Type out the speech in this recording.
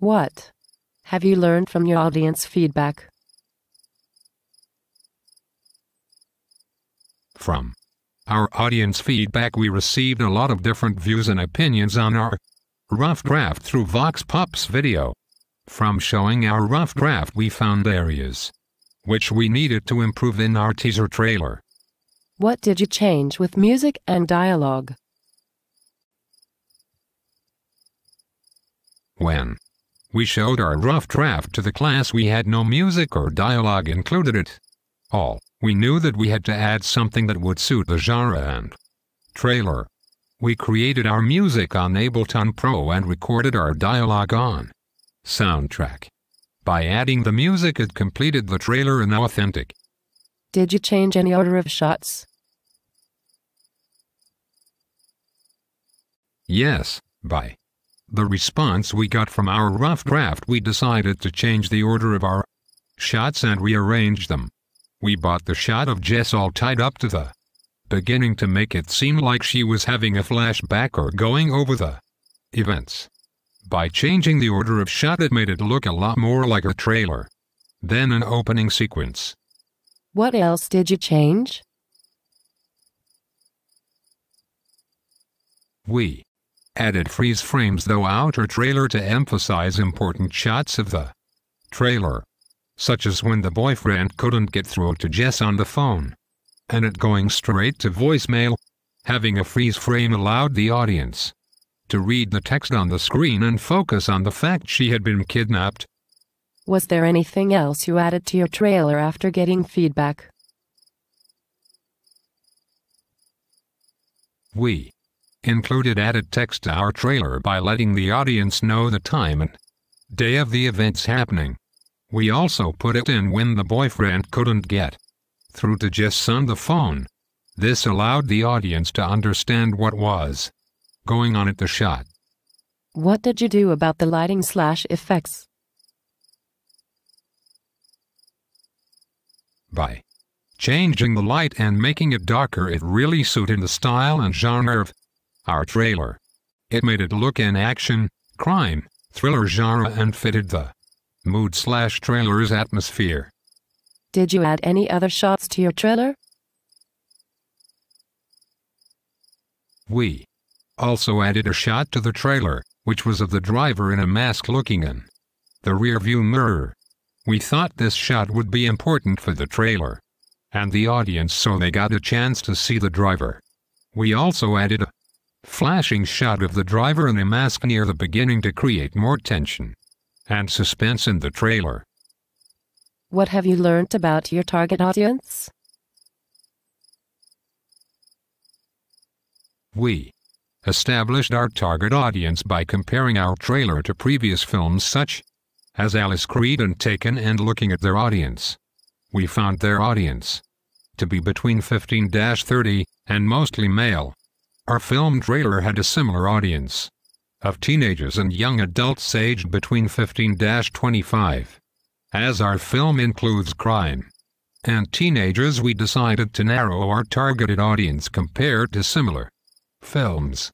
What have you learned from your audience feedback? From our audience feedback, we received a lot of different views and opinions on our rough draft through Vox Pop's video. From showing our rough draft, we found areas which we needed to improve in our teaser trailer. What did you change with music and dialogue? When we showed our rough draft to the class, we had no music or dialogue included it. All we knew that we had to add something that would suit the genre and trailer. We created our music on Ableton Pro and recorded our dialogue on Soundtrack. By adding the music, it completed the trailer in Authentic. Did you change any order of shots? Yes, by the response we got from our rough draft, we decided to change the order of our shots and rearrange them. We bought the shot of Jess all tied up to the beginning to make it seem like she was having a flashback or going over the events. By changing the order of shot, it made it look a lot more like a trailer than an opening sequence. What else did you change? We added freeze frames throughout our trailer to emphasize important shots of the trailer, such as when the boyfriend couldn't get through to Jess on the phone, and it going straight to voicemail. Having a freeze frame allowed the audience to read the text on the screen and focus on the fact she had been kidnapped. Was there anything else you added to your trailer after getting feedback? We included added text to our trailer by letting the audience know the time and day of the events happening. We also put it in when the boyfriend couldn't get through to Jess on the phone. This allowed the audience to understand what was going on at the shot. What did you do about the lighting slash effects? By changing the light and making it darker, it really suited the style and genre of our trailer. It made it look an action, crime, thriller genre and fitted the mood slash trailer's atmosphere. Did you add any other shots to your trailer? We also added a shot to the trailer, which was of the driver in a mask looking in the rearview mirror. We thought this shot would be important for the trailer and the audience so they got a chance to see the driver. We also added a flashing shot of the driver in a mask near the beginning to create more tension and suspense in the trailer. What have you learned about your target audience? We established our target audience by comparing our trailer to previous films such as Alice Creed and Taken and looking at their audience. We found their audience to be between 15 30 and mostly male. Our film trailer had a similar audience of teenagers and young adults aged between 15 25. As our film includes crime and teenagers, we decided to narrow our targeted audience compared to similar films.